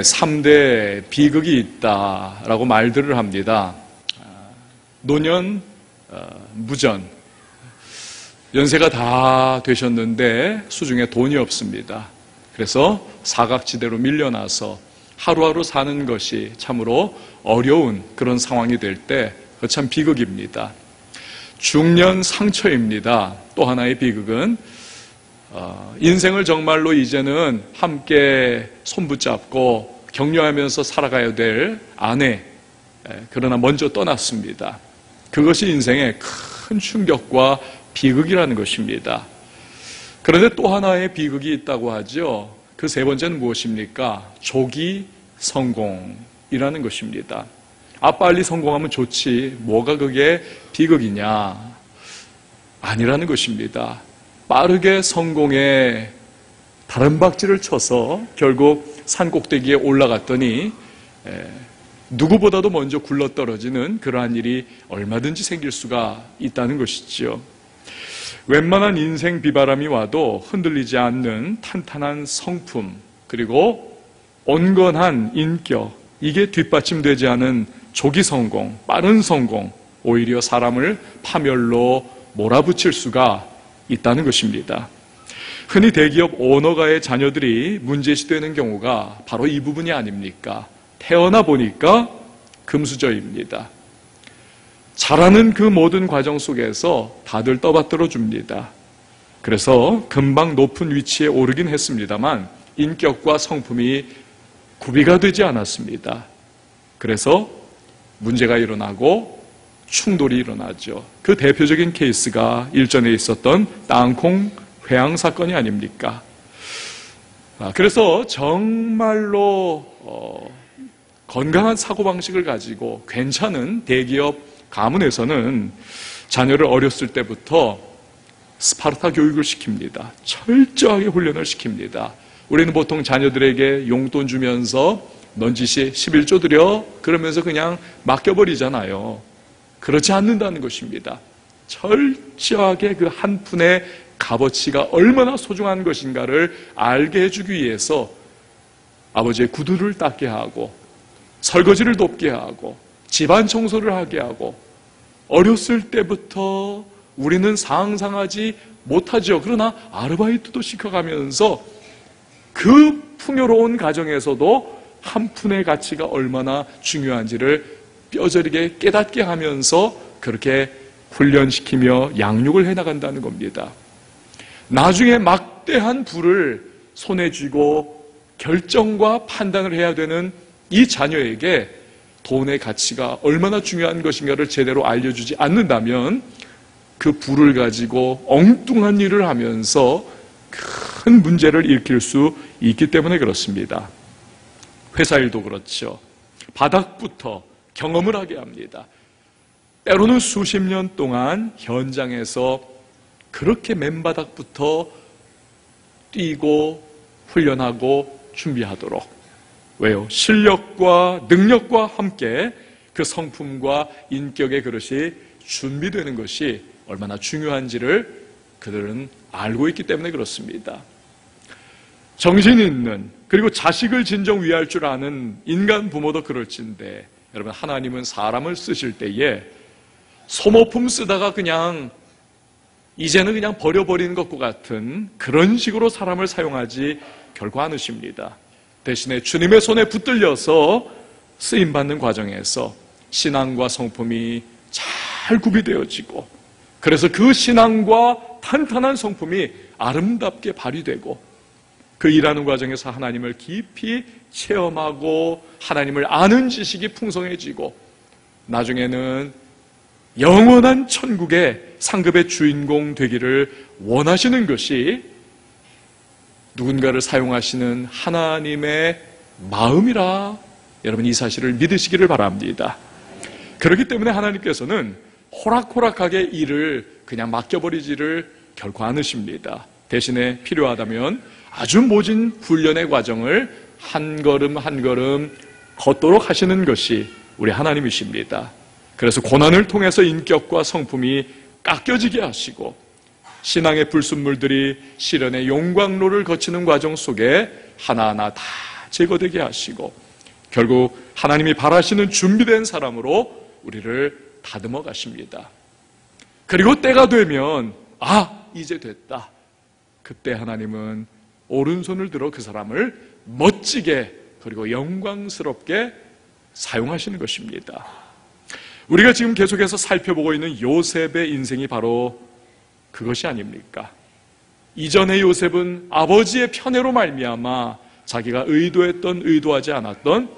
인생에 3대 비극이 있다라고 말들을 합니다. 노년, 어, 무전. 연세가 다 되셨는데 수중에 돈이 없습니다. 그래서 사각지대로 밀려나서 하루하루 사는 것이 참으로 어려운 그런 상황이 될때참 비극입니다. 중년 상처입니다. 또 하나의 비극은 어, 인생을 정말로 이제는 함께 손붙잡고 격려하면서 살아가야 될 아내 그러나 먼저 떠났습니다. 그것이 인생의 큰 충격과 비극이라는 것입니다. 그런데 또 하나의 비극이 있다고 하죠. 그 세 번째는 무엇입니까? 조기 성공이라는 것입니다. 아, 빨리 성공하면 좋지. 뭐가 그게 비극이냐? 아니라는 것입니다. 빠르게 성공에 다른 박질을 쳐서 결국 산 꼭대기에 올라갔더니 누구보다도 먼저 굴러떨어지는 그러한 일이 얼마든지 생길 수가 있다는 것이지요. 웬만한 인생 비바람이 와도 흔들리지 않는 탄탄한 성품, 그리고 온건한 인격, 이게 뒷받침되지 않은 조기 성공, 빠른 성공, 오히려 사람을 파멸로 몰아붙일 수가 있다는 것입니다. 흔히 대기업 오너가의 자녀들이 문제시되는 경우가 바로 이 부분이 아닙니까? 태어나 보니까 금수저입니다. 잘하는 그 모든 과정 속에서 다들 떠받들어 줍니다. 그래서 금방 높은 위치에 오르긴 했습니다만 인격과 성품이 구비가 되지 않았습니다. 그래서 문제가 일어나고 충돌이 일어나죠. 그 대표적인 케이스가 일전에 있었던 땅콩 회항 사건이 아닙니까? 아, 그래서 정말로 어, 건강한 사고방식을 가지고 괜찮은 대기업 가문에서는 자녀를 어렸을 때부터 스파르타 교육을 시킵니다. 철저하게 훈련을 시킵니다. 우리는 보통 자녀들에게 용돈 주면서 넌지시 11조 드려 그러면서 그냥 맡겨버리잖아요. 그렇지 않는다는 것입니다. 철저하게 그 한 푼의 값어치가 얼마나 소중한 것인가를 알게 해주기 위해서 아버지의 구두를 닦게 하고 설거지를 돕게 하고 집안 청소를 하게 하고 어렸을 때부터 우리는 상상하지 못하죠. 그러나 아르바이트도 시켜가면서 그 풍요로운 가정에서도 한 푼의 가치가 얼마나 중요한지를 뼈저리게 깨닫게 하면서 그렇게 훈련시키며 양육을 해나간다는 겁니다. 나중에 막대한 부를 손에 쥐고 결정과 판단을 해야 되는 이 자녀에게 돈의 가치가 얼마나 중요한 것인가를 제대로 알려주지 않는다면 그 부를 가지고 엉뚱한 일을 하면서 큰 문제를 일으킬 수 있기 때문에 그렇습니다. 회사 일도 그렇죠. 바닥부터 경험을 하게 합니다. 때로는 수십 년 동안 현장에서 그렇게 맨바닥부터 뛰고 훈련하고 준비하도록 왜요? 실력과 능력과 함께 그 성품과 인격의 그릇이 준비되는 것이 얼마나 중요한지를 그들은 알고 있기 때문에 그렇습니다. 정신 있는 그리고 자식을 진정 위할 줄 아는 인간 부모도 그럴진데 여러분 하나님은 사람을 쓰실 때에 소모품 쓰다가 그냥 이제는 그냥 버려버리는 것과 같은 그런 식으로 사람을 사용하지 결코 않으십니다. 대신에 주님의 손에 붙들려서 쓰임받는 과정에서 신앙과 성품이 잘 구비되어지고 그래서 그 신앙과 탄탄한 성품이 아름답게 발휘되고 그 일하는 과정에서 하나님을 깊이 체험하고 하나님을 아는 지식이 풍성해지고 나중에는 영원한 천국의 상급의 주인공 되기를 원하시는 것이 누군가를 사용하시는 하나님의 마음이라 여러분 이 사실을 믿으시기를 바랍니다. 그렇기 때문에 하나님께서는 호락호락하게 일을 그냥 맡겨버리지를 결코 않으십니다. 대신에 필요하다면 아주 모진 훈련의 과정을 한 걸음 한 걸음 걷도록 하시는 것이 우리 하나님이십니다. 그래서 고난을 통해서 인격과 성품이 깎여지게 하시고 신앙의 불순물들이 시련의 용광로를 거치는 과정 속에 하나하나 다 제거되게 하시고 결국 하나님이 바라시는 준비된 사람으로 우리를 다듬어 가십니다. 그리고 때가 되면 아 이제 됐다. 그때 하나님은 오른손을 들어 그 사람을 멋지게 그리고 영광스럽게 사용하시는 것입니다. 우리가 지금 계속해서 살펴보고 있는 요셉의 인생이 바로 그것이 아닙니까? 이전의 요셉은 아버지의 편애로 말미암아 자기가 의도했던 의도하지 않았던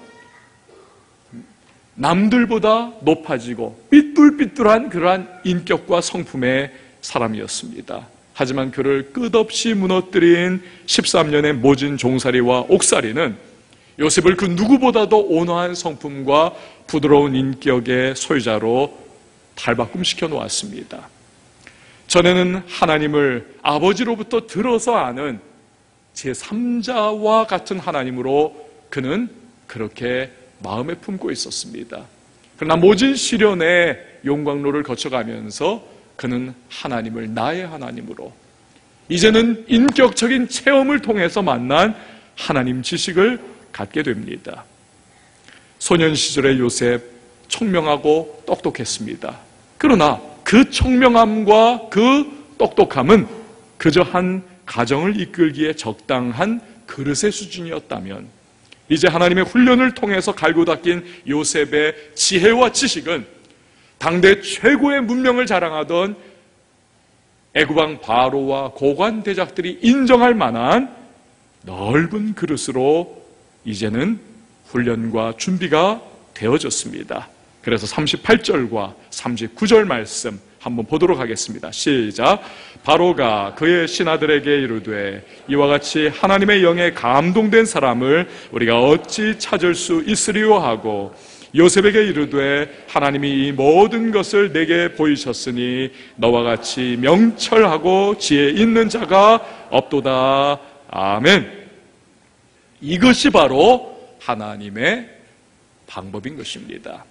남들보다 높아지고 삐뚤삐뚤한 그러한 인격과 성품의 사람이었습니다. 하지만 그를 끝없이 무너뜨린 13년의 모진 종살이와 옥살이는 요셉을 그 누구보다도 온화한 성품과 부드러운 인격의 소유자로 탈바꿈시켜 놓았습니다. 전에는 하나님을 아버지로부터 들어서 아는 제3자와 같은 하나님으로 그는 그렇게 마음에 품고 있었습니다. 그러나 모진 시련의 용광로를 거쳐가면서 그는 하나님을 나의 하나님으로 이제는 인격적인 체험을 통해서 만난 하나님 지식을 갖게 됩니다. 소년 시절의 요셉 청명하고 똑똑했습니다. 그러나 그 청명함과 그 똑똑함은 그저 한 가정을 이끌기에 적당한 그릇의 수준이었다면 이제 하나님의 훈련을 통해서 갈고 닦인 요셉의 지혜와 지식은 당대 최고의 문명을 자랑하던 애구방 바로와 고관 대작들이 인정할 만한 넓은 그릇으로 이제는 훈련과 준비가 되어졌습니다. 그래서 38절과 39절 말씀 한번 보도록 하겠습니다. 시작. 바로가 그의 신하들에게 이르되 이와 같이 하나님의 영에 감동된 사람을 우리가 어찌 찾을 수 있으리요 하고 요셉에게 이르되 하나님이 이 모든 것을 내게 보이셨으니 너와 같이 명철하고 지혜 있는 자가 없도다. 아멘. 이것이 바로 하나님의 방법인 것입니다.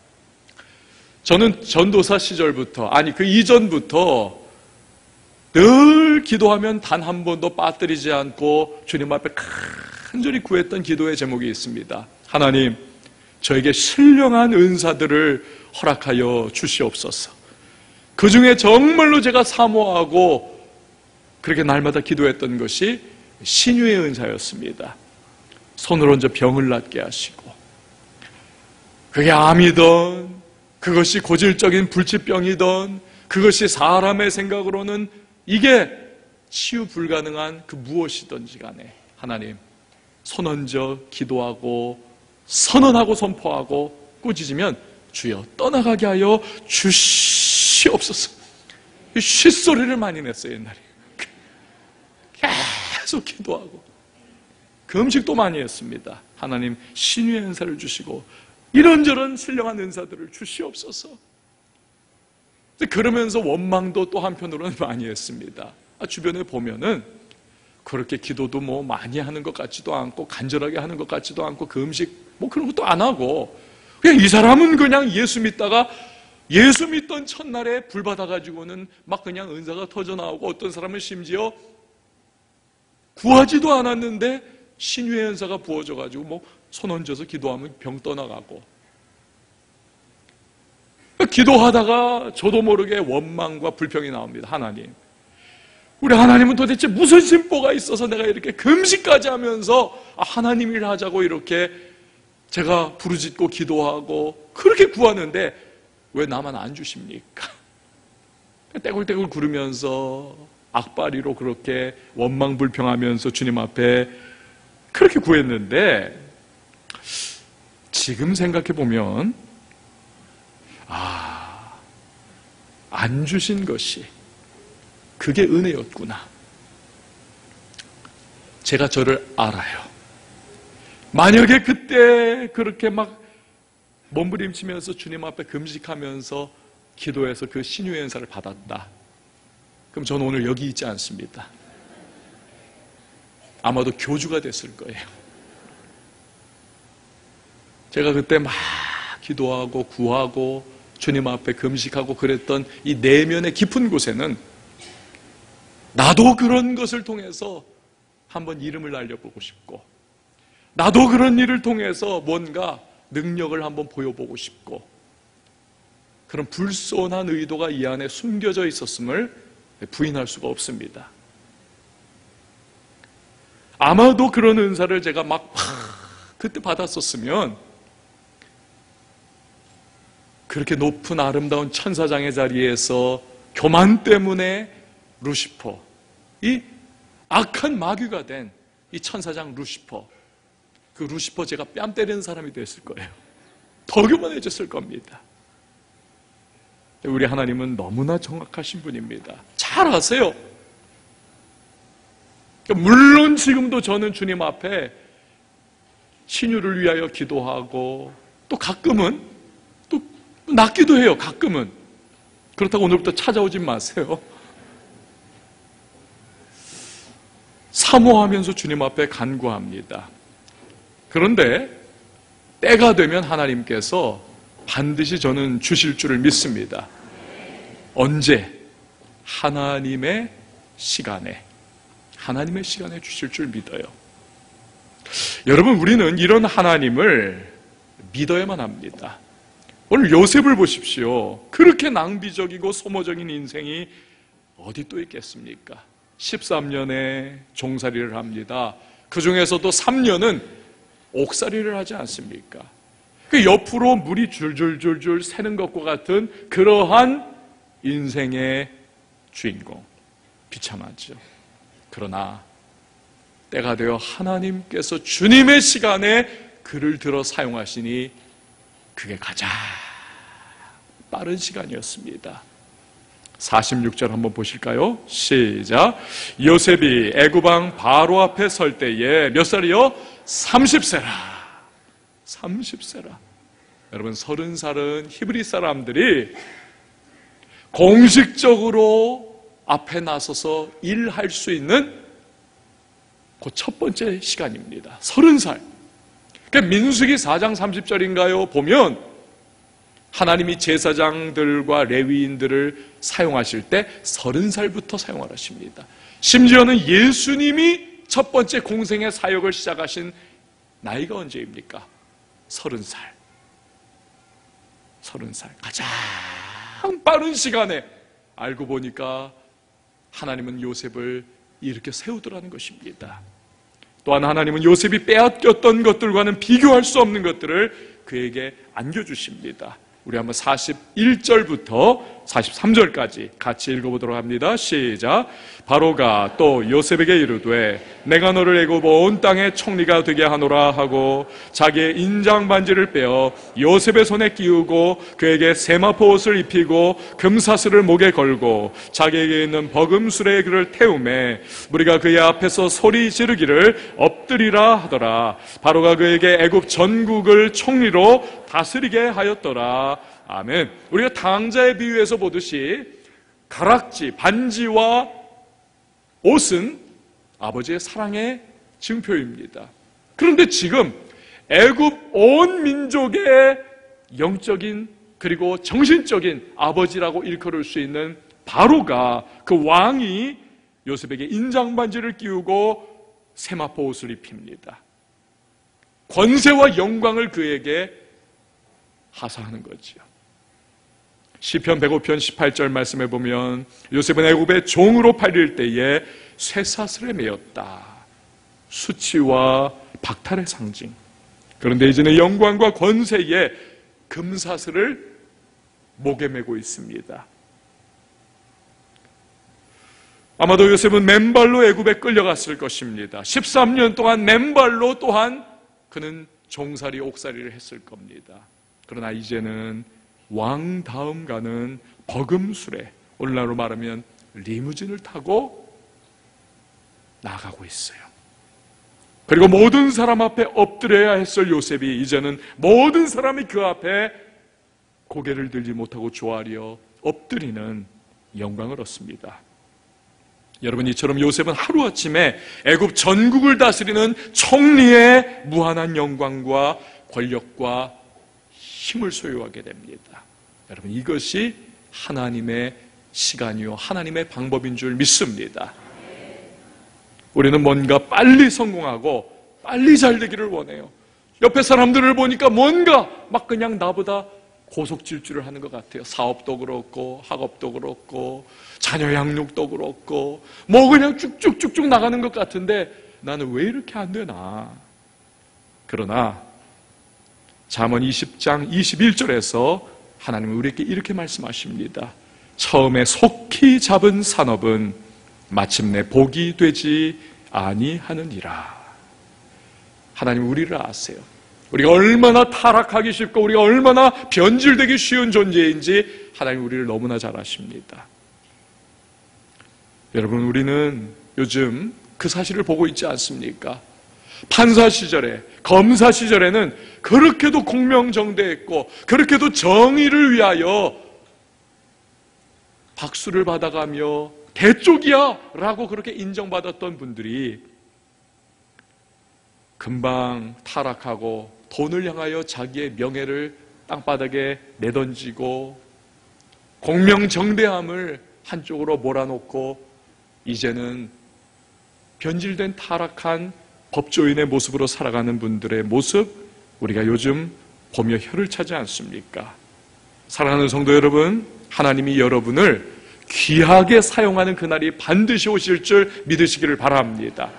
저는 전도사 시절부터, 아니 그 이전부터 늘 기도하면 단 한 번도 빠뜨리지 않고 주님 앞에 간절히 구했던 기도의 제목이 있습니다. 하나님, 저에게 신령한 은사들을 허락하여 주시옵소서. 그 중에 정말로 제가 사모하고 그렇게 날마다 기도했던 것이 신유의 은사였습니다. 손을 얹어 병을 낫게 하시고, 그게 암이던, 그것이 고질적인 불치병이던, 그것이 사람의 생각으로는 이게 치유 불가능한 그 무엇이든지 간에 하나님 손 얹어 기도하고 선언하고 선포하고 꾸짖으면 주여 떠나가게 하여 주시옵소서. 쉿소리를 많이 냈어요 옛날에. 계속 기도하고 금식도 많이 했습니다. 하나님 신유의 은사를 주시고 이런저런 신령한 은사들을 주시옵소서. 그러면서 원망도 또 한편으로는 많이 했습니다. 아, 주변에 보면은 그렇게 기도도 뭐 많이 하는 것 같지도 않고 간절하게 하는 것 같지도 않고 그 음식 뭐 그런 것도 안 하고 그냥 이 사람은 그냥 예수 믿다가 예수 믿던 첫날에 불 받아가지고는 막 그냥 은사가 터져 나오고 어떤 사람은 심지어 구하지도 않았는데 신유의 은사가 부어져 가지고 뭐 손 얹어서 기도하면 병 떠나가고 기도하다가 저도 모르게 원망과 불평이 나옵니다. 하나님. 우리 하나님은 도대체 무슨 심보가 있어서 내가 이렇게 금식까지 하면서 아, 하나님 일 하자고 이렇게 제가 부르짖고 기도하고 그렇게 구하는데 왜 나만 안 주십니까? 떼굴떼굴 구르면서 악바리로 그렇게 원망불평하면서 주님 앞에 그렇게 구했는데 지금 생각해 보면 아, 안 주신 것이 그게 은혜였구나. 제가 저를 알아요. 만약에 그때 그렇게 막 몸부림치면서 주님 앞에 금식하면서 기도해서 그 신유의 은사를 받았다. 그럼 저는 오늘 여기 있지 않습니다. 아마도 교주가 됐을 거예요. 제가 그때 막 기도하고 구하고 주님 앞에 금식하고 그랬던 이 내면의 깊은 곳에는 나도 그런 것을 통해서 한번 이름을 날려보고 싶고 나도 그런 일을 통해서 뭔가 능력을 한번 보여보고 싶고 그런 불손한 의도가 이 안에 숨겨져 있었음을 부인할 수가 없습니다. 아마도 그런 은사를 제가 막 그때 받았었으면 그렇게 높은 아름다운 천사장의 자리에서 교만 때문에 루시퍼, 이 악한 마귀가 된 이 천사장 루시퍼, 그 루시퍼 제가 뺨 때리는 사람이 됐을 거예요. 더 교만해졌을 겁니다. 우리 하나님은 너무나 정확하신 분입니다. 잘 아세요. 물론 지금도 저는 주님 앞에 신유를 위하여 기도하고 또 가끔은 또 낫기도 해요. 가끔은. 그렇다고 오늘부터 찾아오지 마세요. 사모하면서 주님 앞에 간구합니다. 그런데 때가 되면 하나님께서 반드시 저는 주실 줄을 믿습니다. 언제? 하나님의 시간에. 하나님의 시간에 주실 줄 믿어요. 여러분, 우리는 이런 하나님을 믿어야만 합니다. 오늘 요셉을 보십시오. 그렇게 낭비적이고 소모적인 인생이 어디 또 있겠습니까? 13년에 종살이를 합니다. 그 중에서도 3년은 옥살이를 하지 않습니까? 그 옆으로 물이 줄줄줄줄 새는 것과 같은 그러한 인생의 주인공. 비참하죠. 그러나 때가 되어 하나님께서 주님의 시간에 그를 들어 사용하시니 그게 가장 빠른 시간이었습니다. 46절 한번 보실까요? 시작. 요셉이 애구방 바로 앞에 설 때에 몇 살이요? 30세라. 30세라. 여러분 30살은 히브리 사람들이 공식적으로 앞에 나서서 일할 수 있는 그 첫 번째 시간입니다. 30살. 그러니까 민수기 4장 30절인가요? 보면 하나님이 제사장들과 레위인들을 사용하실 때 서른 살부터 사용을 하십니다. 심지어는 예수님이 첫 번째 공생의 사역을 시작하신 나이가 언제입니까? 서른 살. 서른 살. 가장 빠른 시간에 알고 보니까 하나님은 요셉을 이렇게 세우더라는 것입니다. 또한 하나님은 요셉이 빼앗겼던 것들과는 비교할 수 없는 것들을 그에게 안겨주십니다. 우리 한번 41절부터 43절까지 같이 읽어보도록 합니다. 시작. 바로가 또 요셉에게 이르되 내가 너를 애굽 온 땅의 총리가 되게 하노라 하고 자기의 인장 반지를 빼어 요셉의 손에 끼우고 그에게 세마포 옷을 입히고 금사슬을 목에 걸고 자기에게 있는 버금술의 그를 태우매 우리가 그의 앞에서 소리 지르기를 엎드리라 하더라. 바로가 그에게 애굽 전국을 총리로 다스리게 하였더라. 아멘. 우리가 당자의 비유에서 보듯이 가락지, 반지와 옷은 아버지의 사랑의 증표입니다. 그런데 지금 애굽 온 민족의 영적인 그리고 정신적인 아버지라고 일컬을 수 있는 바로가 그 왕이 요셉에게 인장 반지를 끼우고 세마포 옷을 입힙니다. 권세와 영광을 그에게 하사하는 거지요. 시편 105편 18절 말씀해 보면 요셉은 애굽의 종으로 팔릴 때에 쇠사슬에 매였다. 수치와 박탈의 상징. 그런데 이제는 영광과 권세에 금사슬을 목에 메고 있습니다. 아마도 요셉은 맨발로 애굽에 끌려갔을 것입니다. 13년 동안 맨발로 또한 그는 종살이 옥살이를 했을 겁니다. 그러나 이제는 왕 다음 가는 버금술에 오늘날로 말하면 리무진을 타고 나가고 있어요. 그리고 모든 사람 앞에 엎드려야 했을 요셉이 이제는 모든 사람이 그 앞에 고개를 들지 못하고 조아려 엎드리는 영광을 얻습니다. 여러분 이처럼 요셉은 하루아침에 애굽 전국을 다스리는 총리의 무한한 영광과 권력과 힘을 소유하게 됩니다. 여러분 이것이 하나님의 시간이요 하나님의 방법인 줄 믿습니다. 우리는 뭔가 빨리 성공하고 빨리 잘 되기를 원해요. 옆에 사람들을 보니까 뭔가 막 그냥 나보다 고속 질주를 하는 것 같아요. 사업도 그렇고, 학업도 그렇고, 자녀 양육도 그렇고, 뭐 그냥 쭉쭉쭉쭉 나가는 것 같은데 나는 왜 이렇게 안 되나? 그러나, 잠언 20장 21절에서 하나님은 우리에게 이렇게 말씀하십니다. 처음에 속히 잡은 산업은 마침내 복이 되지 아니하느니라. 하나님 우리를 아세요. 우리가 얼마나 타락하기 쉽고 우리가 얼마나 변질되기 쉬운 존재인지 하나님 우리를 너무나 잘 아십니다. 여러분 우리는 요즘 그 사실을 보고 있지 않습니까? 판사 시절에, 검사 시절에는 그렇게도 공명정대했고, 그렇게도 정의를 위하여 박수를 받아가며 대쪽이야! 라고 그렇게 인정받았던 분들이 금방 타락하고 돈을 향하여 자기의 명예를 땅바닥에 내던지고 공명정대함을 한쪽으로 몰아놓고 이제는 변질된 타락한 법조인의 모습으로 살아가는 분들의 모습 우리가 요즘 보며 혀를 차지 않습니까? 사랑하는 성도 여러분, 하나님이 여러분을 귀하게 사용하는 그날이 반드시 오실 줄 믿으시기를 바랍니다.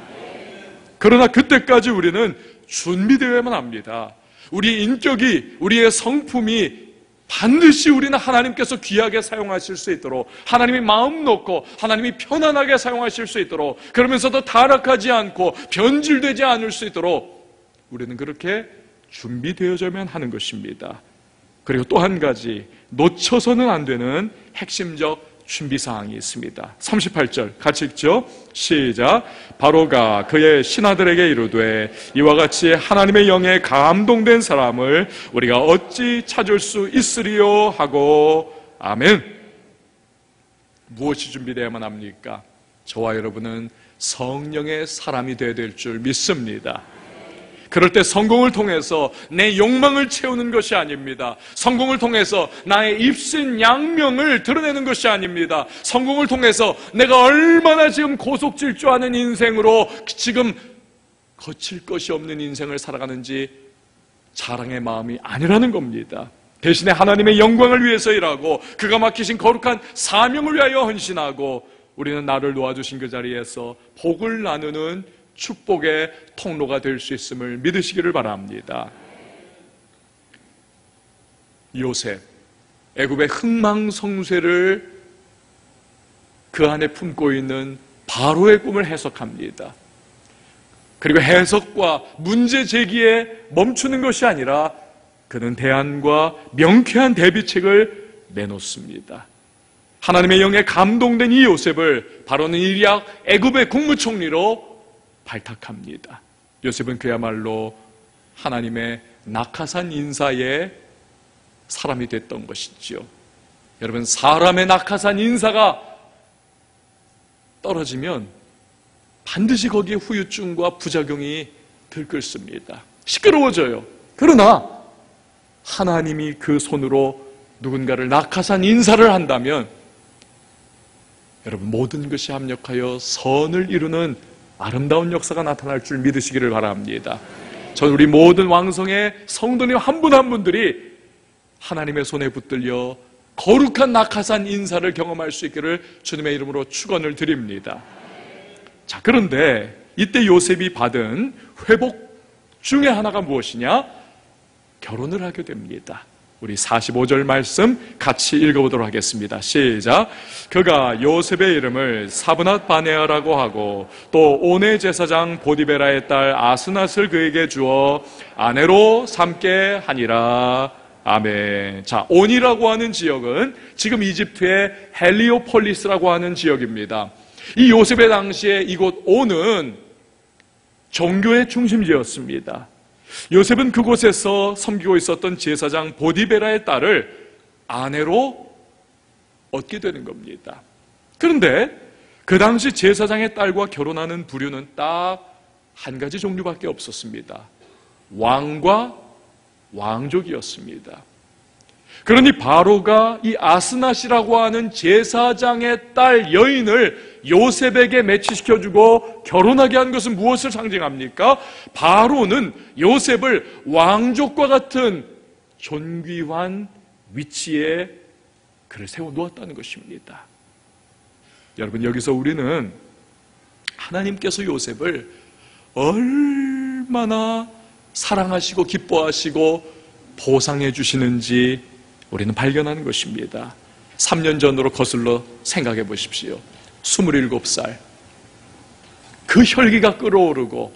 그러나 그때까지 우리는 준비되어야만 합니다. 우리 인격이, 우리의 성품이 반드시 우리는 하나님께서 귀하게 사용하실 수 있도록 하나님이 마음 놓고 하나님이 편안하게 사용하실 수 있도록 그러면서도 타락하지 않고 변질되지 않을 수 있도록 우리는 그렇게 준비되어져야만 하는 것입니다. 그리고 또 한 가지 놓쳐서는 안 되는 핵심적 준비사항이 있습니다. 38절 같이 읽죠. 시작. 바로가 그의 신하들에게 이르되 이와 같이 하나님의 영에 감동된 사람을 우리가 어찌 찾을 수 있으리요 하고 아멘. 무엇이 준비되어야만 합니까? 저와 여러분은 성령의 사람이 되어야 될 줄 믿습니다. 그럴 때 성공을 통해서 내 욕망을 채우는 것이 아닙니다. 성공을 통해서 나의 입신 양명을 드러내는 것이 아닙니다. 성공을 통해서 내가 얼마나 지금 고속질주하는 인생으로 지금 거칠 것이 없는 인생을 살아가는지 자랑의 마음이 아니라는 겁니다. 대신에 하나님의 영광을 위해서 일하고 그가 맡기신 거룩한 사명을 위하여 헌신하고 우리는 나를 놓아주신 그 자리에서 복을 나누는 축복의 통로가 될 수 있음을 믿으시기를 바랍니다. 요셉, 애굽의 흥망성쇠를 그 안에 품고 있는 바로의 꿈을 해석합니다. 그리고 해석과 문제 제기에 멈추는 것이 아니라 그는 대안과 명쾌한 대비책을 내놓습니다. 하나님의 영에 감동된 이 요셉을 바로는 이리약 애굽의 국무총리로 발탁합니다. 요셉은 그야말로 하나님의 낙하산 인사의 사람이 됐던 것이지요. 여러분, 사람의 낙하산 인사가 떨어지면 반드시 거기에 후유증과 부작용이 들끓습니다. 시끄러워져요. 그러나 하나님이 그 손으로 누군가를 낙하산 인사를 한다면 여러분 모든 것이 합력하여 선을 이루는 아름다운 역사가 나타날 줄 믿으시기를 바랍니다. 전 우리 모든 왕성의 성도님 한 분 한 분들이 하나님의 손에 붙들려 거룩한 낙하산 인사를 경험할 수 있기를 주님의 이름으로 축원을 드립니다. 자, 그런데 이때 요셉이 받은 회복 중에 하나가 무엇이냐? 결혼을 하게 됩니다. 우리 45절 말씀 같이 읽어보도록 하겠습니다. 시작. 그가 요셉의 이름을 사브낫 바네아라고 하고 또 오네 제사장 보디베라의 딸 아스낫을 그에게 주어 아내로 삼게 하니라. 아멘. 자, 온이라고 하는 지역은 지금 이집트의 헬리오폴리스라고 하는 지역입니다. 이 요셉의 당시에 이곳 온은 종교의 중심지였습니다. 요셉은 그곳에서 섬기고 있었던 제사장 보디베라의 딸을 아내로 얻게 되는 겁니다. 그런데 그 당시 제사장의 딸과 결혼하는 부류는 딱 한 가지 종류밖에 없었습니다. 왕과 왕족이었습니다. 그러니 바로가 이 아스나시라고 하는 제사장의 딸 여인을 요셉에게 매치시켜주고 결혼하게 한 것은 무엇을 상징합니까? 바로는 요셉을 왕족과 같은 존귀한 위치에 그를 세워 놓았다는 것입니다. 여러분, 여기서 우리는 하나님께서 요셉을 얼마나 사랑하시고 기뻐하시고 보상해 주시는지 우리는 발견하는 것입니다. 3년 전으로 거슬러 생각해 보십시오. 27살. 그 혈기가 끓어오르고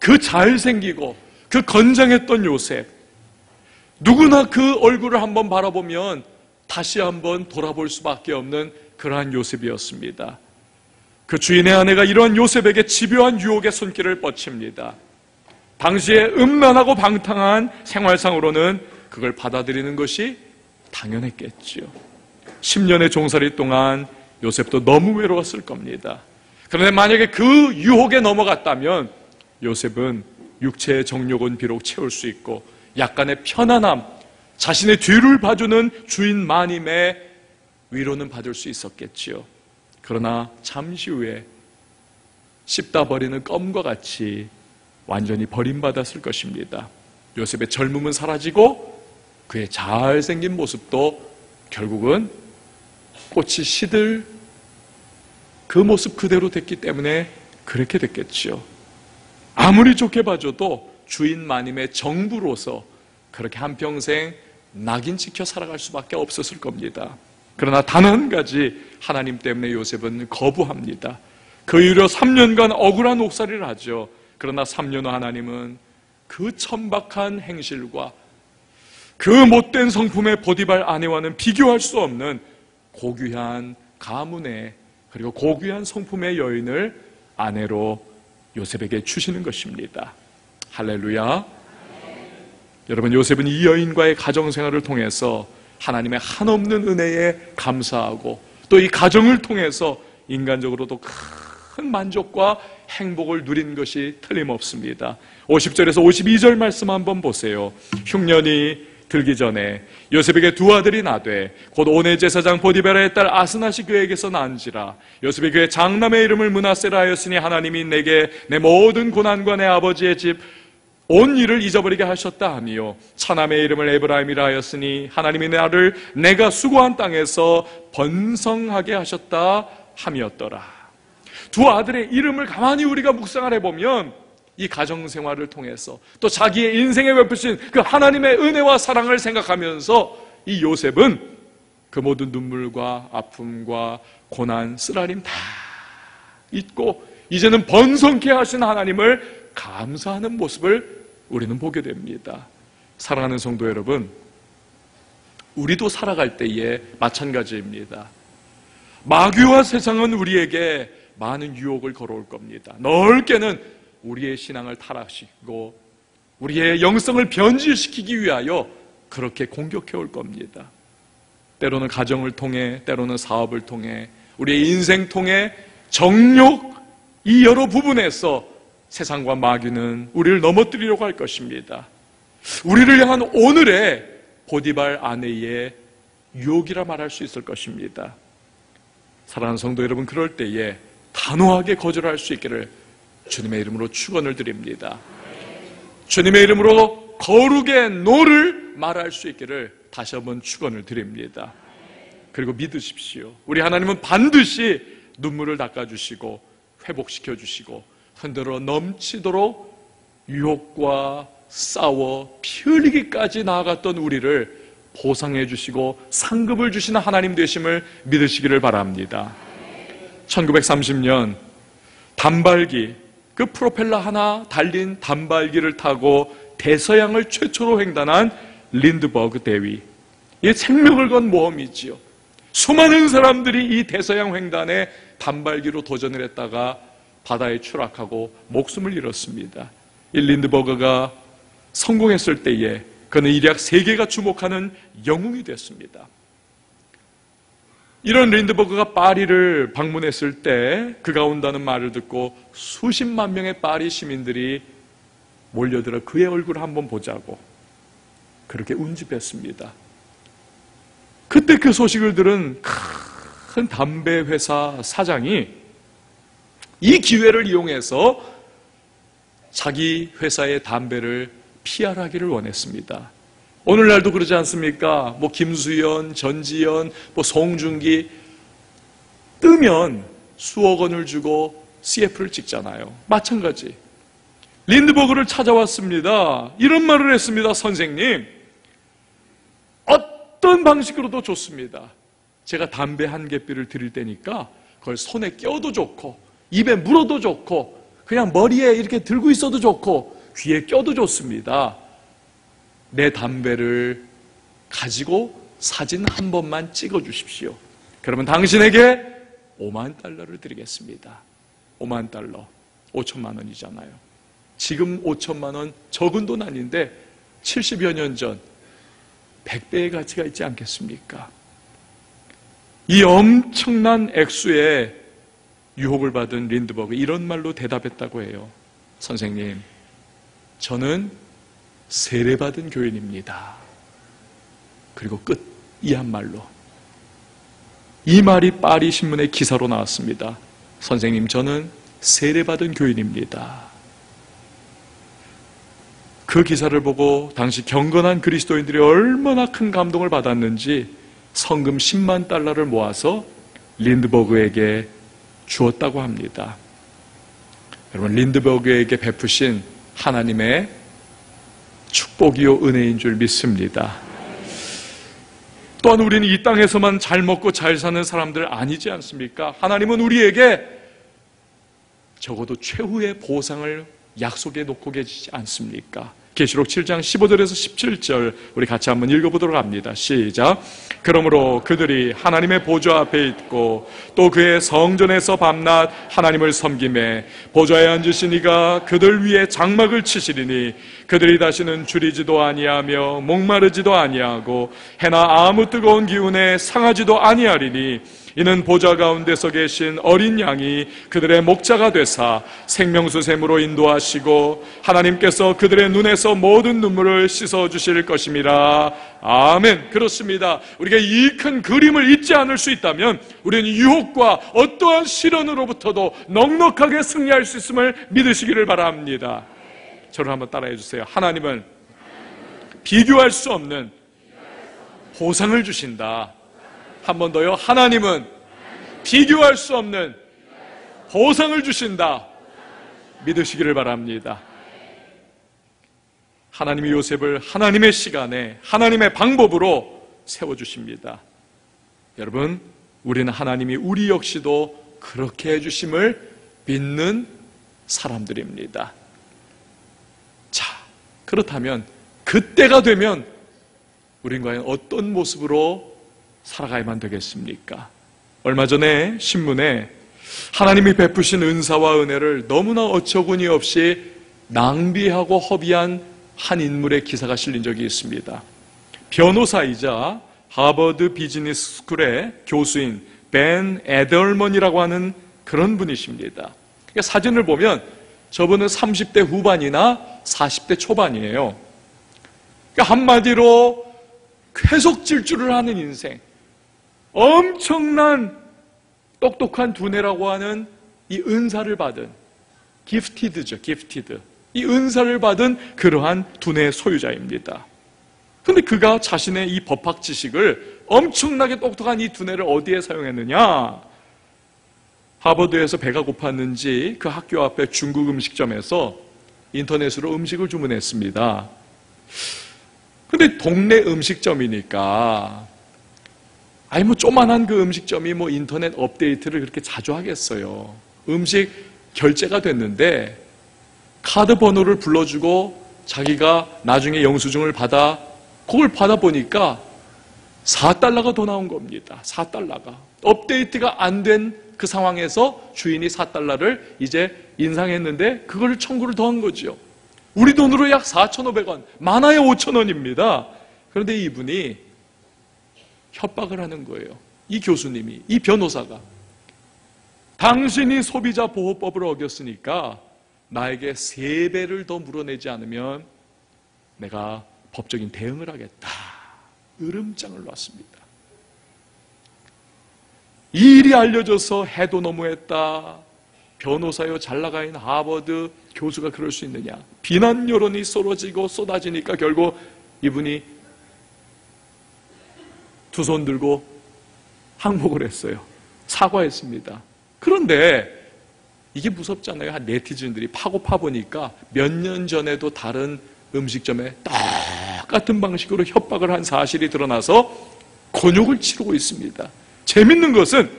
그 잘생기고 그 건장했던 요셉. 누구나 그 얼굴을 한번 바라보면 다시 한번 돌아볼 수밖에 없는 그러한 요셉이었습니다. 그 주인의 아내가 이러한 요셉에게 집요한 유혹의 손길을 뻗칩니다. 당시에 음란하고 방탕한 생활상으로는 그걸 받아들이는 것이 당연했겠지요. 10년의 종살이 동안 요셉도 너무 외로웠을 겁니다. 그런데 만약에 그 유혹에 넘어갔다면 요셉은 육체의 정욕은 비록 채울 수 있고 약간의 편안함, 자신의 뒤를 봐주는 주인 마님의 위로는 받을 수 있었겠지요. 그러나 잠시 후에 씹다 버리는 껌과 같이 완전히 버림받았을 것입니다. 요셉의 젊음은 사라지고 그의 잘생긴 모습도 결국은 꽃이 시들 그 모습 그대로 됐기 때문에 그렇게 됐겠지요. 아무리 좋게 봐줘도 주인 마님의 정부로서 그렇게 한평생 낙인 찍혀 살아갈 수밖에 없었을 겁니다. 그러나 단 한 가지 하나님 때문에 요셉은 거부합니다. 그 이후로 3년간 억울한 옥살이를 하죠. 그러나 3년 후 하나님은 그 천박한 행실과 그 못된 성품의 보디발 아내와는 비교할 수 없는 고귀한 가문의 그리고 고귀한 성품의 여인을 아내로 요셉에게 주시는 것입니다. 할렐루야. 여러분 요셉은 이 여인과의 가정 생활을 통해서 하나님의 한없는 은혜에 감사하고 또 이 가정을 통해서 인간적으로도 큰 만족과 행복을 누린 것이 틀림없습니다. 50절에서 52절 말씀 한번 보세요. 흉년이 들기 전에 요셉에게 두 아들이 나되 곧 오네 제사장 보디베라의 딸 아스나시 그에게서 난지라. 요셉이 그의 장남의 이름을 문하세라 하였으니 하나님이 내게 내 모든 고난과 내 아버지의 집 온 일을 잊어버리게 하셨다 하미요. 차남의 이름을 에브라임이라 하였으니 하나님이 나를 내가 수고한 땅에서 번성하게 하셨다 함이었더라. 두 아들의 이름을 가만히 우리가 묵상을 해보면 이 가정 생활을 통해서 또 자기의 인생에 베푸신 그 하나님의 은혜와 사랑을 생각하면서 이 요셉은 그 모든 눈물과 아픔과 고난, 쓰라림 다 잊고 이제는 번성케 하신 하나님을 감사하는 모습을 우리는 보게 됩니다. 사랑하는 성도 여러분, 우리도 살아갈 때에 마찬가지입니다. 마귀와 세상은 우리에게 많은 유혹을 걸어올 겁니다. 넓게는 우리의 신앙을 타락시키고 우리의 영성을 변질시키기 위하여 그렇게 공격해 올 겁니다. 때로는 가정을 통해, 때로는 사업을 통해, 우리의 인생 통해 정욕 이 여러 부분에서 세상과 마귀는 우리를 넘어뜨리려고 할 것입니다. 우리를 향한 오늘의 보디발 아내의 유혹이라 말할 수 있을 것입니다. 사랑하는 성도 여러분, 그럴 때에 단호하게 거절할 수 있기를 주님의 이름으로 축원을 드립니다. 주님의 이름으로 거룩의 No를 말할 수 있기를 다시 한번 축원을 드립니다. 그리고 믿으십시오. 우리 하나님은 반드시 눈물을 닦아주시고 회복시켜 주시고 흔들어 넘치도록 유혹과 싸워 피 흘리기까지 나아갔던 우리를 보상해 주시고 상급을 주시는 하나님 되심을 믿으시기를 바랍니다. 1930년 단발기 그 프로펠러 하나 달린 단발기를 타고 대서양을 최초로 횡단한 린드버그 대위. 이 생명을 건 모험이지요. 수많은 사람들이 이 대서양 횡단에 단발기로 도전을 했다가 바다에 추락하고 목숨을 잃었습니다. 이 린드버그가 성공했을 때에 그는 일약 세계가 주목하는 영웅이 됐습니다. 이런 린드버그가 파리를 방문했을 때 그가 온다는 말을 듣고 수십만 명의 파리 시민들이 몰려들어 그의 얼굴을 한번 보자고 그렇게 운집했습니다. 그때 그 소식을 들은 큰 담배 회사 사장이 이 기회를 이용해서 자기 회사의 담배를 PR하기를 원했습니다. 오늘날도 그러지 않습니까? 뭐 김수현, 전지현, 뭐 송중기 뜨면 수억 원을 주고 CF를 찍잖아요. 마찬가지. 린드버그를 찾아왔습니다. 이런 말을 했습니다. 선생님. 어떤 방식으로도 좋습니다. 제가 담배 한 개비를 드릴 테니까 그걸 손에 껴도 좋고 입에 물어도 좋고 그냥 머리에 이렇게 들고 있어도 좋고 귀에 껴도 좋습니다. 내 담배를 가지고 사진 한 번만 찍어 주십시오. 그러면 당신에게 5만 달러를 드리겠습니다. 5만 달러. 5천만 원이잖아요. 지금 5천만 원 적은 돈 아닌데 70여 년 전 100배의 가치가 있지 않겠습니까? 이 엄청난 액수의 유혹을 받은 린드버그 이런 말로 대답했다고 해요. 선생님, 저는 세례받은 교인입니다. 그리고 끝. 이한 말로. 이 말이 파리 신문의 기사로 나왔습니다. 선생님, 저는 세례받은 교인입니다. 그 기사를 보고 당시 경건한 그리스도인들이 얼마나 큰 감동을 받았는지 성금 10만 달러를 모아서 린드버그에게 주었다고 합니다. 여러분, 린드버그에게 베푸신 하나님의 축복이요 은혜인 줄 믿습니다. 또한 우리는 이 땅에서만 잘 먹고 잘 사는 사람들 아니지 않습니까? 하나님은 우리에게 적어도 최후의 보상을 약속해 놓고 계시지 않습니까? 계시록 7장 15절에서 17절 우리 같이 한번 읽어보도록 합니다. 시작. 그러므로 그들이 하나님의 보좌 앞에 있고 또 그의 성전에서 밤낮 하나님을 섬김에 보좌에 앉으신 이가 그들 위에 장막을 치시리니 그들이 다시는 줄이지도 아니하며 목마르지도 아니하고 해나 아무 뜨거운 기운에 상하지도 아니하리니 이는 보좌 가운데서 계신 어린 양이 그들의 목자가 되사 생명수 샘으로 인도하시고 하나님께서 그들의 눈에서 모든 눈물을 씻어 주실 것임이라. 아멘. 그렇습니다. 우리가 이 큰 그림을 잊지 않을 수 있다면 우리는 유혹과 어떠한 시련으로부터도 넉넉하게 승리할 수 있음을 믿으시기를 바랍니다. 저를 한번 따라해 주세요. 하나님은 비교할 수 없는 보상을 주신다. 한 번 더요. 하나님은 비교할 수 없는 보상을 주신다. 믿으시기를 바랍니다. 하나님이 요셉을 하나님의 시간에 하나님의 방법으로 세워주십니다. 여러분, 우리는 하나님이 우리 역시도 그렇게 해주심을 믿는 사람들입니다. 자, 그렇다면 그때가 되면 우린 과연 어떤 모습으로 살아가야만 되겠습니까? 얼마 전에 신문에 하나님이 베푸신 은사와 은혜를 너무나 어처구니 없이 낭비하고 허비한 한 인물의 기사가 실린 적이 있습니다. 변호사이자 하버드 비즈니스 스쿨의 교수인 벤 에덜먼이라고 하는 그런 분이십니다. 그러니까 사진을 보면 저분은 30대 후반이나 40대 초반이에요. 그러니까 한마디로 쾌속 질주를 하는 인생. 엄청난 똑똑한 두뇌라고 하는 이 은사를 받은 기프티드죠, 기프티드. 이 은사를 받은 그러한 두뇌 소유자입니다. 근데 그가 자신의 이 법학 지식을 엄청나게 똑똑한 이 두뇌를 어디에 사용했느냐? 하버드에서 배가 고팠는지 그 학교 앞에 중국 음식점에서 인터넷으로 음식을 주문했습니다. 근데 동네 음식점이니까 아니 뭐 조만한 그 음식점이 뭐 인터넷 업데이트를 그렇게 자주 하겠어요. 음식 결제가 됐는데 카드 번호를 불러주고 자기가 나중에 영수증을 받아 그걸 받아보니까 4달러가 더 나온 겁니다. 4달러가. 업데이트가 안 된 그 상황에서 주인이 4달러를 이제 인상했는데 그걸 청구를 더 한 거죠. 우리 돈으로 약 4,500원, 많아야 5,000원입니다. 그런데 이분이 협박을 하는 거예요. 이 교수님이, 이 변호사가. 당신이 소비자 보호법을 어겼으니까 나에게 세 배를 더 물어내지 않으면 내가 법적인 대응을 하겠다. 으름장을 놨습니다. 이 일이 알려져서 해도 너무했다. 변호사요 잘 나가 있는 하버드 교수가 그럴 수 있느냐? 비난 여론이 쏟아지고 쏟아지니까 결국 이분이 두 손 들고 항복을 했어요. 사과했습니다. 그런데 이게 무섭잖아요. 한 네티즌들이 파고 파보니까 몇 년 전에도 다른 음식점에 똑같은 방식으로 협박을 한 사실이 드러나서 곤욕을 치르고 있습니다. 재밌는 것은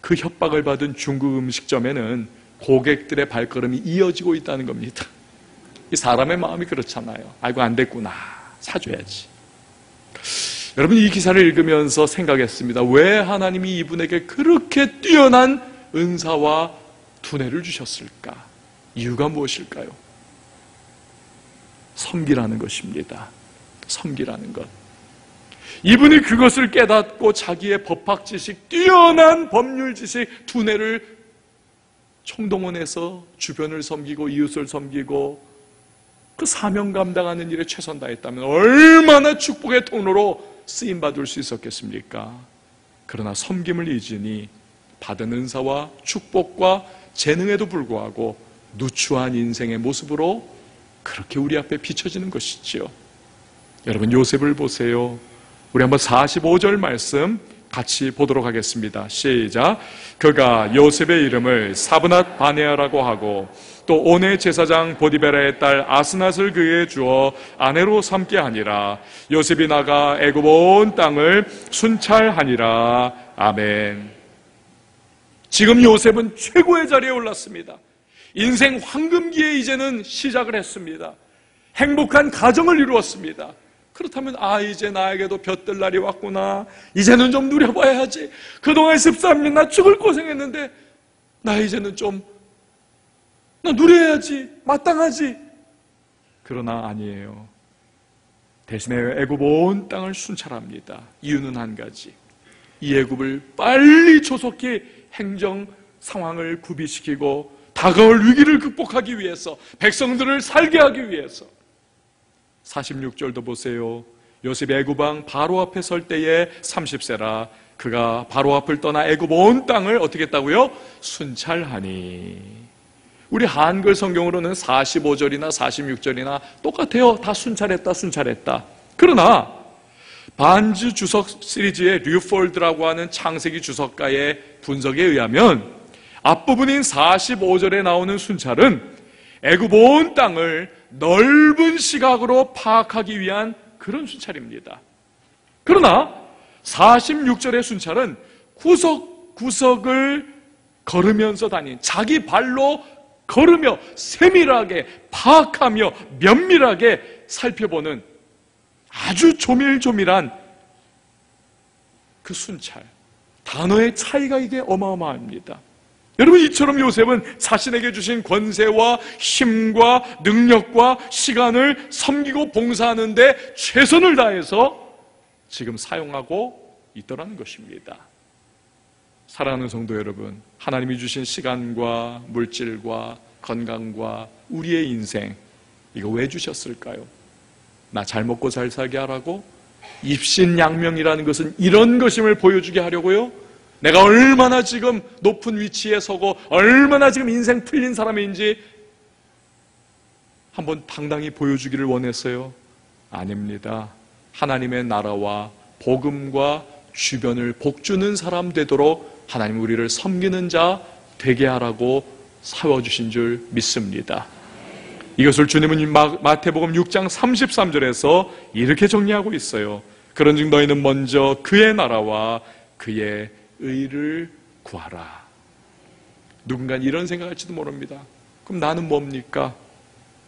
그 협박을 받은 중국 음식점에는 고객들의 발걸음이 이어지고 있다는 겁니다. 이 사람의 마음이 그렇잖아요. 아이고, 안 됐구나. 사줘야지. 여러분, 이 기사를 읽으면서 생각했습니다. 왜 하나님이 이분에게 그렇게 뛰어난 은사와 두뇌를 주셨을까? 이유가 무엇일까요? 섬기라는 것입니다. 섬기라는 것. 이분이 그것을 깨닫고 자기의 법학 지식, 뛰어난 법률 지식, 두뇌를 총동원해서 주변을 섬기고 이웃을 섬기고 그 사명 감당하는 일에 최선 다했다면 얼마나 축복의 통로로 쓰임 받을 수 있었겠습니까? 그러나 섬김을 잊으니 받은 은사와 축복과 재능에도 불구하고 누추한 인생의 모습으로 그렇게 우리 앞에 비춰지는 것이지요. 여러분 요셉을 보세요. 우리 한번 45절 말씀 같이 보도록 하겠습니다. 시작. 그가 요셉의 이름을 사브낫 바네아라고 하고 또 오네 제사장 보디베라의 딸 아스낫을 그에 주어 아내로 삼게 하니라. 요셉이 나가 애굽 온 땅을 순찰하니라. 아멘. 지금 요셉은 최고의 자리에 올랐습니다. 인생 황금기에 이제는 시작을 했습니다. 행복한 가정을 이루었습니다. 그렇다면 아 이제 나에게도 볕들 날이 왔구나. 이제는 좀 누려봐야지. 그동안 13년 나 죽을 고생했는데 나 이제는 좀 나 누려야지. 마땅하지. 그러나 아니에요. 대신에 애굽 온 땅을 순찰합니다. 이유는 한 가지. 이 애굽을 빨리 조속히 행정 상황을 구비시키고 다가올 위기를 극복하기 위해서 백성들을 살게 하기 위해서 46절도 보세요. 요셉 애굽왕 바로 앞에 설 때에 30세라 그가 바로 앞을 떠나 애굽 온 땅을 어떻게 했다고요? 순찰하니. 우리 한글 성경으로는 45절이나 46절이나 똑같아요. 다 순찰했다, 순찰했다. 그러나 반즈 주석 시리즈의 류폴드라고 하는 창세기 주석가의 분석에 의하면 앞부분인 45절에 나오는 순찰은 애굽 온 땅을 넓은 시각으로 파악하기 위한 그런 순찰입니다. 그러나 46절의 순찰은 구석구석을 걸으면서 다닌 자기 발로 걸으며 세밀하게 파악하며 면밀하게 살펴보는 아주 조밀조밀한 그 순찰. 단어의 차이가 이게 어마어마합니다. 여러분 이처럼 요셉은 자신에게 주신 권세와 힘과 능력과 시간을 섬기고 봉사하는데 최선을 다해서 지금 사용하고 있더라는 것입니다. 사랑하는 성도 여러분, 하나님이 주신 시간과 물질과 건강과 우리의 인생 이거 왜 주셨을까요? 나 잘 먹고 잘 살게 하라고? 입신양명이라는 것은 이런 것임을 보여주게 하려고요? 내가 얼마나 지금 높은 위치에 서고 얼마나 지금 인생 풀린 사람인지 한번 당당히 보여주기를 원했어요. 아닙니다. 하나님의 나라와 복음과 주변을 복주는 사람 되도록 하나님 우리를 섬기는 자 되게 하라고 사워주신 줄 믿습니다. 이것을 주님은 마태복음 6장 33절에서 이렇게 정리하고 있어요. 그런즉 너희는 먼저 그의 나라와 그의 의를 구하라. 누군가 이런 생각할지도 모릅니다. 그럼 나는 뭡니까?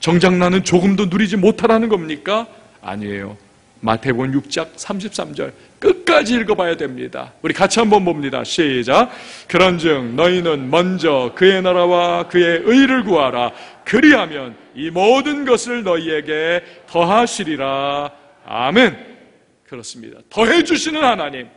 정작 나는 조금도 누리지 못하라는 겁니까? 아니에요. 마태복음 6장 33절 끝까지 읽어봐야 됩니다. 우리 같이 한번 봅니다. 시작. 그런즉 너희는 먼저 그의 나라와 그의 의를 구하라. 그리하면 이 모든 것을 너희에게 더하시리라. 아멘. 그렇습니다. 더해 주시는 하나님.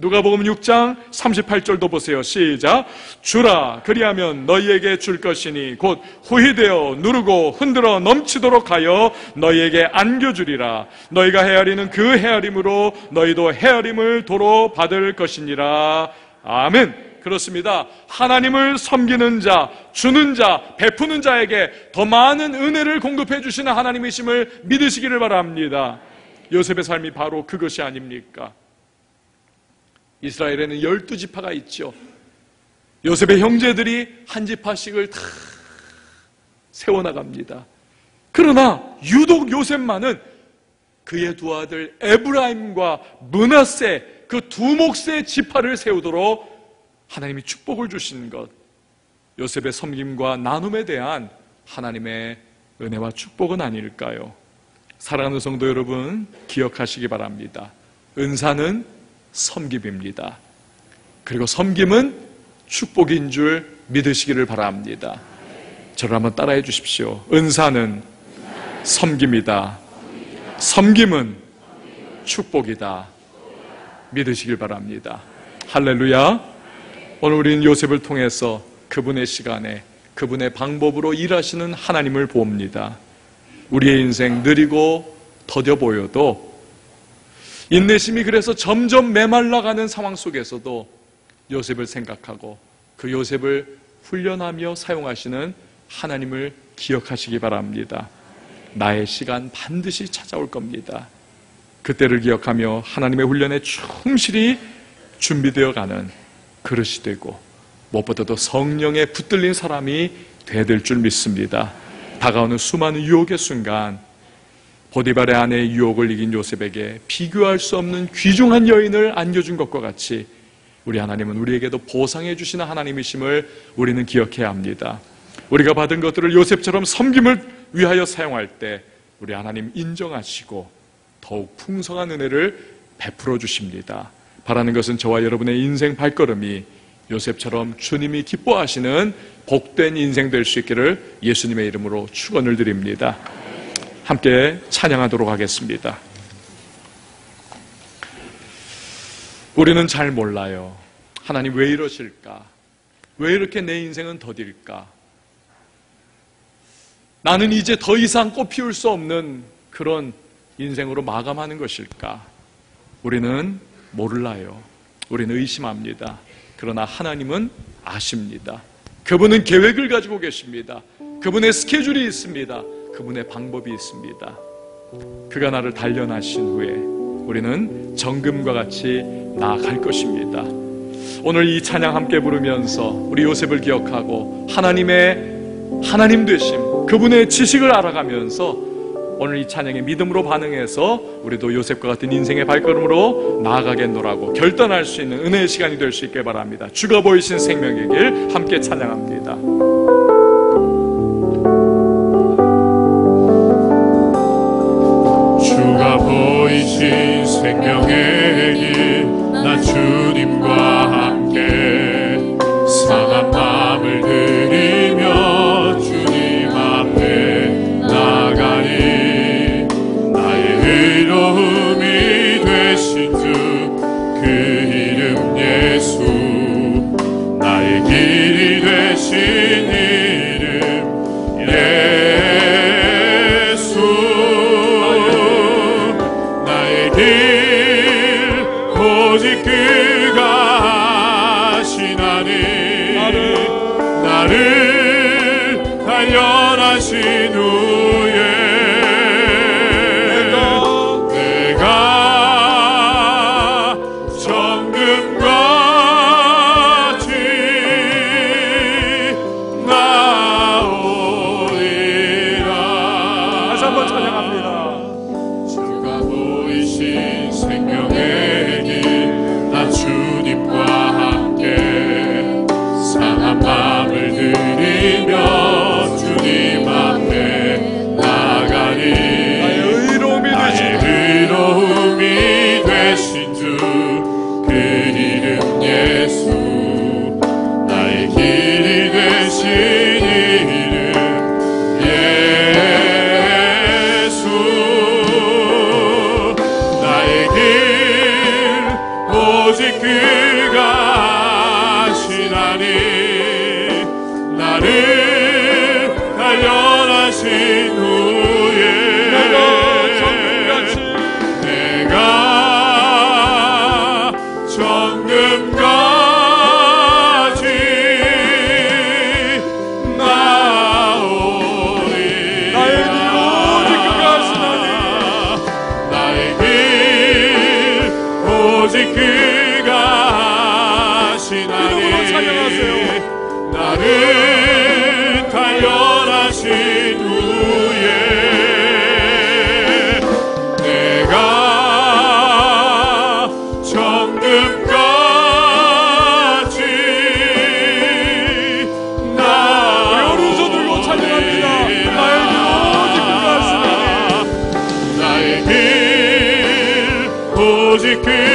누가복음 6장 38절도 보세요. 시작. 주라 그리하면 너희에게 줄 것이니 곧 후히되어 누르고 흔들어 넘치도록 하여 너희에게 안겨 주리라. 너희가 헤아리는 그 헤아림으로 너희도 헤아림을 도로 받을 것이니라. 아멘. 그렇습니다. 하나님을 섬기는 자, 주는 자, 베푸는 자에게 더 많은 은혜를 공급해 주시는 하나님이심을 믿으시기를 바랍니다. 요셉의 삶이 바로 그것이 아닙니까? 이스라엘에는 열두 지파가 있죠. 요셉의 형제들이 한 지파씩을 다 세워나갑니다. 그러나 유독 요셉만은 그의 두 아들 에브라임과 문하세 그 두 몫의 지파를 세우도록 하나님이 축복을 주신 것 요셉의 섬김과 나눔에 대한 하나님의 은혜와 축복은 아닐까요? 사랑하는 성도 여러분 기억하시기 바랍니다. 은사는 섬김입니다. 그리고 섬김은 축복인 줄 믿으시기를 바랍니다. 저를 한번 따라해 주십시오. 은사는 섬김이다. 섬김은 축복이다. 믿으시길 바랍니다. 할렐루야. 오늘 우리는 요셉을 통해서 그분의 시간에 그분의 방법으로 일하시는 하나님을 봅니다. 우리의 인생 느리고 더뎌 보여도 인내심이 그래서 점점 메말라가는 상황 속에서도 요셉을 생각하고 그 요셉을 훈련하며 사용하시는 하나님을 기억하시기 바랍니다. 나의 시간 반드시 찾아올 겁니다. 그때를 기억하며 하나님의 훈련에 충실히 준비되어 가는 그릇이 되고 무엇보다도 성령에 붙들린 사람이 되될 줄 믿습니다. 다가오는 수많은 유혹의 순간 보디발의 아내의 유혹을 이긴 요셉에게 비교할 수 없는 귀중한 여인을 안겨준 것과 같이 우리 하나님은 우리에게도 보상해 주시는 하나님이심을 우리는 기억해야 합니다. 우리가 받은 것들을 요셉처럼 섬김을 위하여 사용할 때 우리 하나님 인정하시고 더욱 풍성한 은혜를 베풀어 주십니다. 바라는 것은 저와 여러분의 인생 발걸음이 요셉처럼 주님이 기뻐하시는 복된 인생 될 수 있기를 예수님의 이름으로 축원을 드립니다. 함께 찬양하도록 하겠습니다. 우리는 잘 몰라요. 하나님 왜 이러실까? 왜 이렇게 내 인생은 더딜까? 나는 이제 더 이상 꽃 피울 수 없는 그런 인생으로 마감하는 것일까? 우리는 몰라요. 우리는 의심합니다. 그러나 하나님은 아십니다. 그분은 계획을 가지고 계십니다. 그분의 스케줄이 있습니다. 그분의 방법이 있습니다. 그가 나를 단련하신 후에 우리는 정금과 같이 나아갈 것입니다. 오늘 이 찬양 함께 부르면서 우리 요셉을 기억하고 하나님의 하나님 되심, 그분의 지식을 알아가면서 오늘 이 찬양에 믿음으로 반응해서 우리도 요셉과 같은 인생의 발걸음으로 나아가겠노라고 결단할 수 있는 은혜의 시간이 될 수 있게 바랍니다. 주가 보이신 생명의 길 함께 찬양합니다. 보이신 생명의 길 나 주님과 함께 마 오직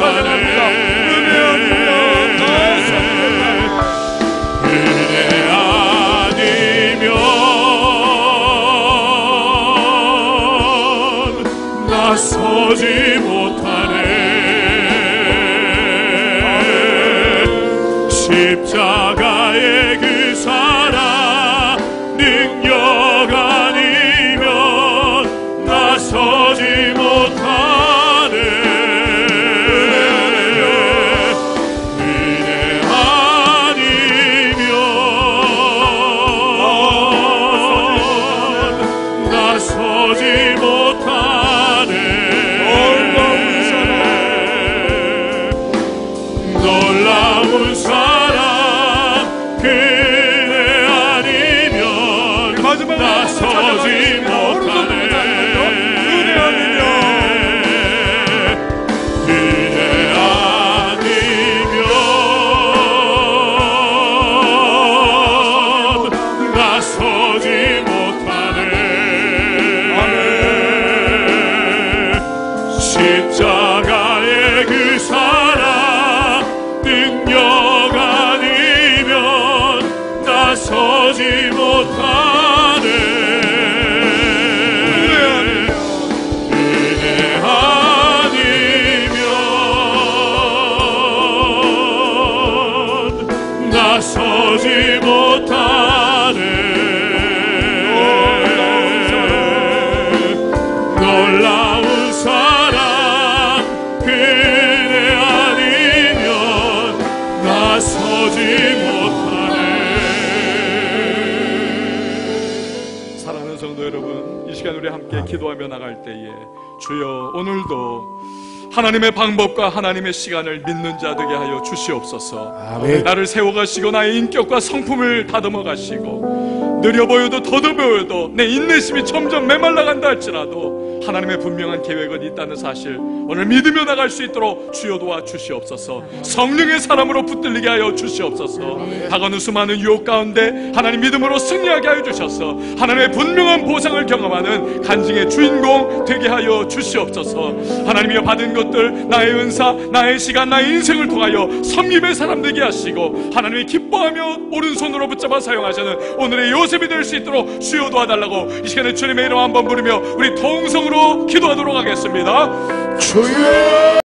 나 서지 못하네 함께 기도하며 나갈 때에 주여 오늘도 하나님의 방법과 하나님의 시간을 믿는 자 되게 하여 주시옵소서. 아멘. 나를 세워가시고 나의 인격과 성품을 다듬어 가시고 느려 보여도 더뎌 보여도 내 인내심이 점점 메말라간다 할지라도 하나님의 분명한 계획은 있다는 사실 오늘 믿으며 나갈 수 있도록 주여 도와 주시옵소서. 성령의 사람으로 붙들리게 하여 주시옵소서. 다가오는 수많은 유혹 가운데 하나님 믿음으로 승리하게 하여 주셔서 하나님의 분명한 보상을 경험하는 간증의 주인공 되게 하여 주시옵소서. 하나님이여 받은 것들 나의 은사 나의 시간 나의 인생을 통하여 섭립의 사람 되게 하시고 하나님이 기뻐하며 오른손으로 붙잡아 사용하시는 오늘의 요 셉이 될 수 있도록 주여 도와달라고 이 시간에 주님의 이름 한번 부르며 우리 통성으로 기도하도록 하겠습니다. 주여